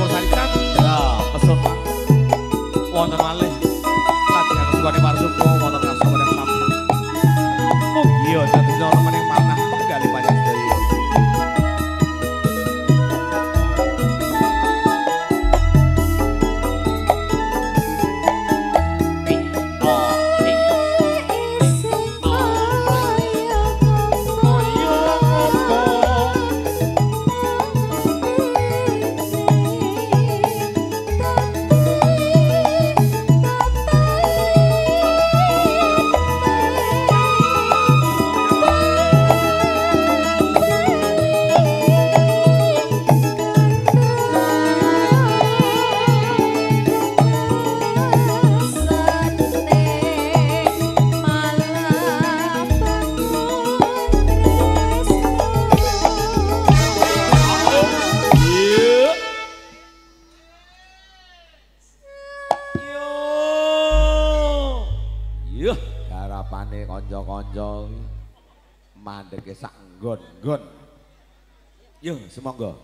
Saking kampung Sarican. Ya, pesun. Wonten malih. Lajengan sukane Marsuko wonten kaso bareng sami. Mugi ya dadi semoga.